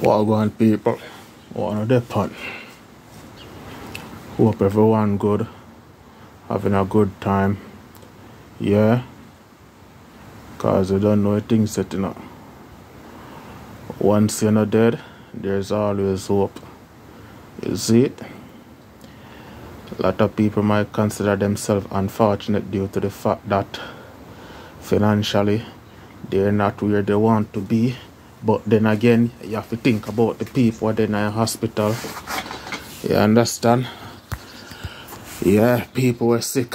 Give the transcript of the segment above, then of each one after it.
What going people? What on the pot? Hope everyone good. Having a good time. Yeah? Cause you don't know things setting up. Once you're not dead, there's always hope. You see it? A lot of people might consider themselves unfortunate due to the fact that financially they're not where they want to be. But then again, you have to think about the people are in hospital. You understand? Yeah, people were sick.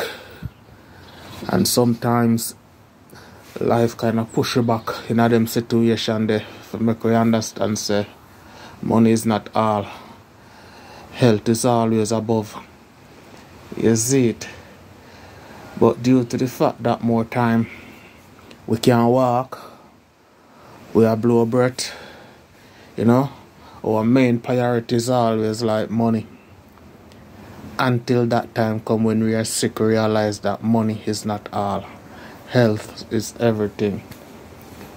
And sometimes life kind of push you back in them situation there for make you understand say money is not all. Health is always above. You see it? But due to the fact that more time we can walk, we are blow breath, you know, our main priority is always like money. Until that time come when we are sick, realize that money is not all. Health is everything.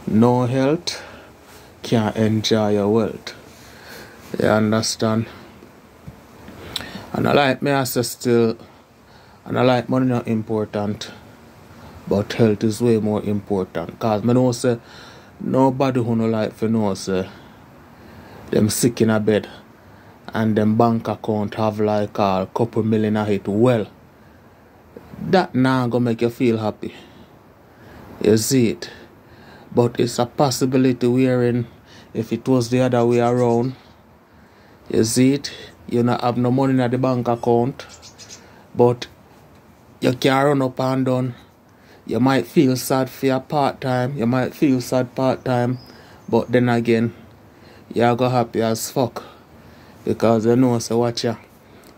No health can't enjoy your wealth. You understand? And I like me say still and I like money not important. But health is way more important. Cause me know say nobody who no like for know say them sick in a bed and them bank account have like a couple million a hit well. That now gonna make you feel happy. You see it? But it's a possibility wherein if it was the other way around, you see it, you not have no money in the bank account, but you can run up and down. You might feel sad for your part time, you might feel sad part time, but then again, you're go happy as fuck. Because you know so watch ya,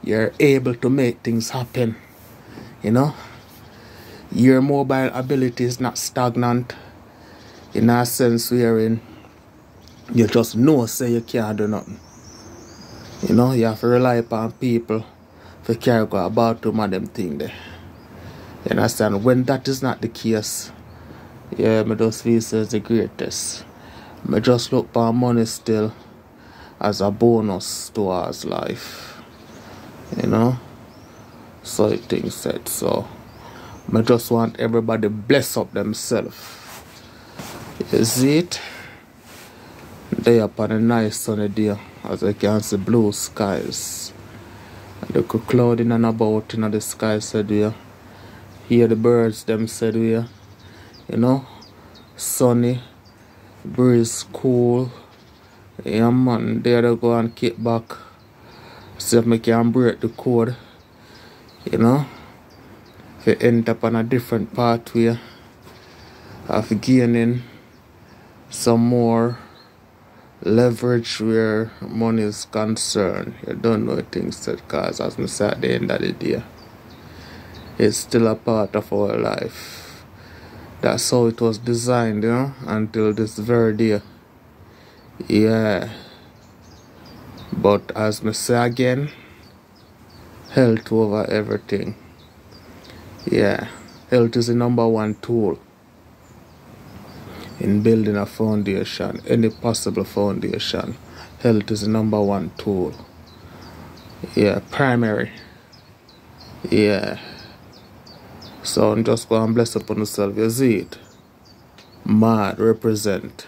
you're able to make things happen. You know? Your mobile ability is not stagnant in a sense wherein you just know say you can't do nothing. You know, you have to rely upon people for carry go about to them thing there. You understand? When that is not the case, yeah, my just say it's the greatest. Me just look for money still as a bonus towards life. You know? So it things said so. I just want everybody bless up themselves. You see it? They up on a nice sunny day as I can see blue skies. And the cloud in and about in the sky said we hear the birds them said we you know sunny breeze cool yeah man there to go and kick back see if I can break the code you know if you end up on a different pathway of gaining some more leverage where money is concerned. You don't know things that cause as I said at the end of the day. It's still a part of our life. That's how it was designed, you know, until this very day. Yeah. But as I say again, health over everything. Yeah. Health is the number one tool in building a foundation, any possible foundation. Health is the number one tool. Yeah, primary. Yeah. So I'm just going to bless upon yourself. You see it? Mad represent.